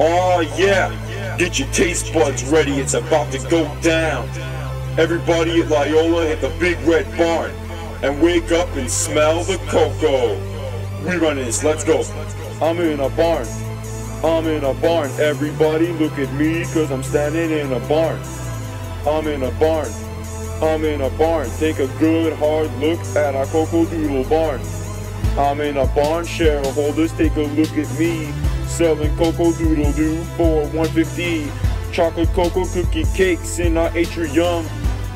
Oh yeah, get your taste buds ready, it's about to go down. Everybody at Loyola hit the big red barn and wake up and smell the cocoa. We run this, let's go. I'm in a barn. I'm in a barn. Everybody look at me cause I'm standing in a barn. I'm in a barn. I'm in a barn. Take a good hard look at our Cocoa Doodle barn. I'm in a barn. Shareholders, take a look at me. Selling Cocoa Doodle Doo for 150. Chocolate cocoa cookie cakes in our atrium.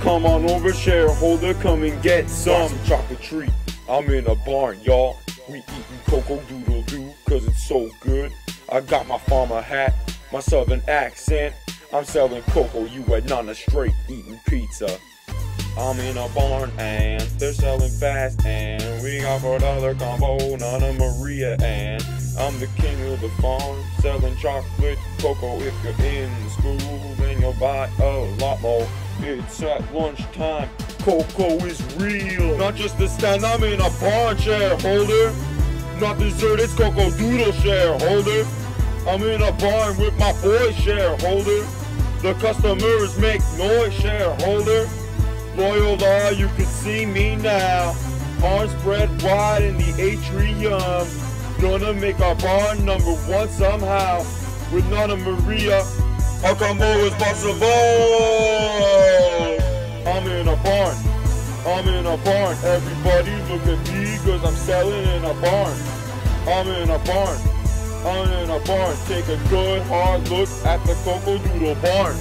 Come on over, shareholder, come and get some chocolate treat. I'm in a barn, y'all. We eating Cocoa Doodle Doo cause it's so good. I got my farmer hat, my southern accent. I'm selling cocoa, you are none straight eating pizza. I'm in a barn and they're selling fast and we got for dollar combo, Nonna Maria and I'm the king of the farm, selling chocolate cocoa. If you're in school, then you'll buy a lot more. It's at lunchtime. Cocoa is real, not just the stand. I'm in a barn, shareholder. Not dessert, it's Cocoa Doodle, shareholder. I'm in a barn with my boy, shareholder. The customers make noise, shareholder. Loyola, you can see me now. Arms spread wide in the atrium. Gonna make our barn number one somehow. With Nonna Maria, how come is possible? I'm in a barn. I'm in a barn. Everybody look at me cause I'm selling in a barn. I'm in a barn. I'm in a barn. Take a good hard look at the Cocoa Doodle barn.